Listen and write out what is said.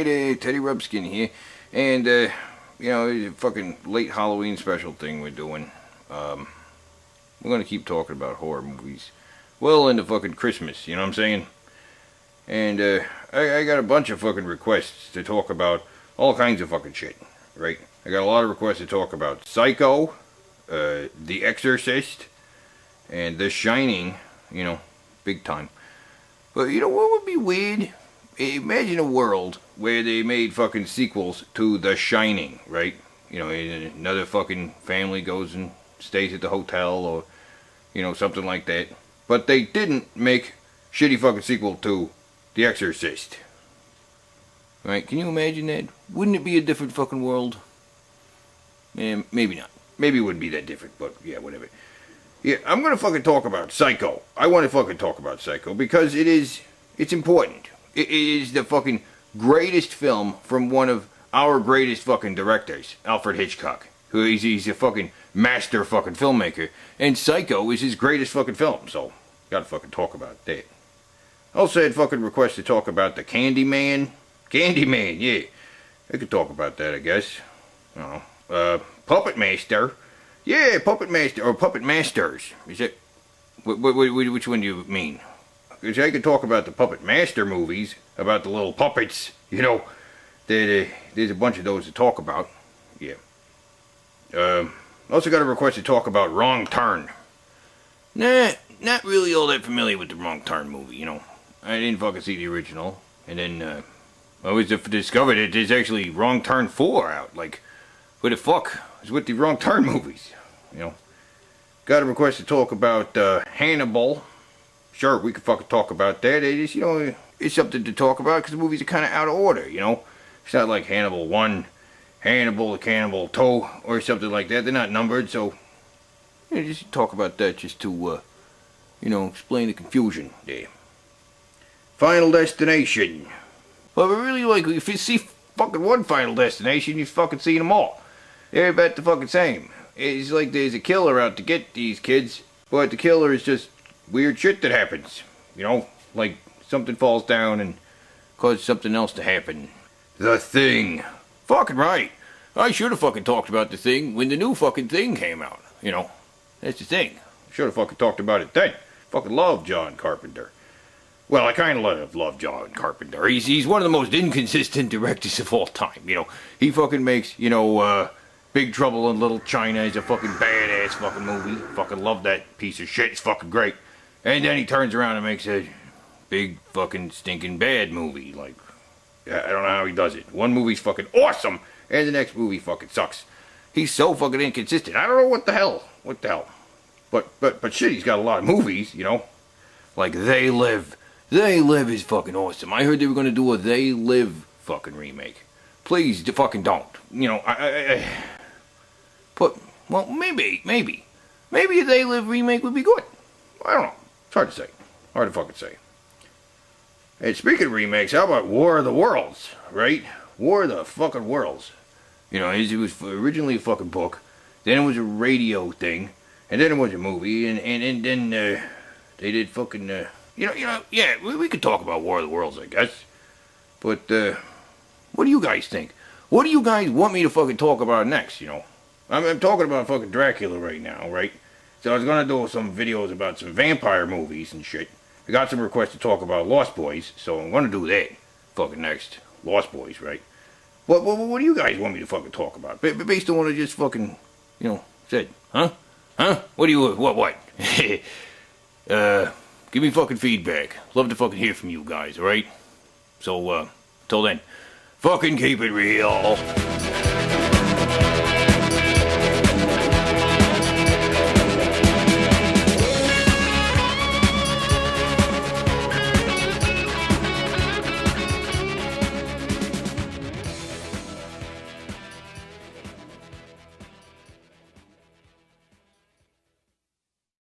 Uh, Teddy Rubskin here. And, uh, you know, it's a fucking late Halloween special thing we're doing. Um, we're gonna keep talking about horror movies. Well into fucking Christmas, you know what I'm saying? And, uh, I, I got a bunch of fucking requests to talk about all kinds of fucking shit, right? I got a lot of requests to talk about Psycho, uh, The Exorcist, and The Shining, you know, big time. But you know what would be weird? Imagine a world where they made fucking sequels to The Shining, right? You know, another fucking family goes and stays at the hotel or, you know, something like that. But they didn't make shitty fucking sequel to The Exorcist. Right? Can you imagine that? Wouldn't it be a different fucking world? Eh, maybe not. Maybe it wouldn't be that different, but yeah, whatever. Yeah, I'm gonna fucking talk about Psycho. I want to fucking talk about Psycho because it is, it's important. It is the fucking greatest film from one of our greatest fucking directors, Alfred Hitchcock. Who he's, he's a fucking master fucking filmmaker, and Psycho is his greatest fucking film. So, gotta fucking talk about that. Also had fucking request to talk about the Candyman. Candyman, yeah. I could talk about that, I guess. Oh, uh, Puppet Master. Yeah, Puppet Master, or Puppet Masters. Is it? which one do you mean? Because I could talk about the Puppet Master movies, about the little puppets, you know. There, there's a bunch of those to talk about. Yeah. Um, also got a request to talk about Wrong Turn. Nah, not really all that familiar with the Wrong Turn movie, you know. I didn't fucking see the original. And then, uh, I was discovered that there's actually Wrong Turn 4 out. Like, what the fuck is with the Wrong Turn movies? You know. Got a request to talk about uh, Hannibal. Sure, we could fucking talk about that. It is, you know, it's something to talk about because the movies are kind of out of order, you know. It's not like Hannibal 1, Hannibal, the Cannibal 2, or something like that. They're not numbered, so you know, just talk about that just to, uh, you know, explain the confusion there. Final Destination. But I really like, if you see fucking one Final Destination, you've fucking seen them all. They're about the fucking same. It's like there's a killer out to get these kids, but the killer is just weird shit that happens. You know, like something falls down and causes something else to happen. The Thing. Fucking right. I should have fucking talked about the thing when the new fucking thing came out. You know, that's the thing. Should have fucking talked about it then. Fucking love John Carpenter. Well, I kind of love, John Carpenter. He's he's one of the most inconsistent directors of all time. You know, he fucking makes you know uh, Big Trouble in Little China is a fucking badass fucking movie. Fucking love that piece of shit. It's fucking great. And then he turns around and makes a big fucking stinking bad movie. Like, I don't know how he does it. One movie's fucking awesome, and the next movie fucking sucks. He's so fucking inconsistent. I don't know what the hell. What the hell. But but but shit, he's got a lot of movies, you know. Like They Live. They Live is fucking awesome. I heard they were gonna do a They Live fucking remake. Please, fucking don't. You know, I, I, I but, well, maybe, maybe. Maybe a They Live remake would be good. I don't know. It's hard to say. Hard to fucking say. And speaking of remakes, how about War of the Worlds, right? War of the fucking Worlds. You know, it was originally a fucking book, then it was a radio thing, and then it was a movie, and and, and then uh, they did fucking, uh, you know, you know, yeah, we, we could talk about War of the Worlds, I guess. But, uh, what do you guys think? What do you guys want me to fucking talk about next, you know? I'm, I'm talking about fucking Dracula right now, right? So I was gonna do some videos about some vampire movies and shit. I got some requests to talk about Lost Boys, so I'm gonna do that fucking next. Lost Boys, right? What, what, what do you guys want me to fucking talk about? B based on what I just fucking, you know, said. Huh? Huh? What do you, what, what? uh, give me fucking feedback. Love to fucking hear from you guys, alright? So, uh, till then, fucking keep it real.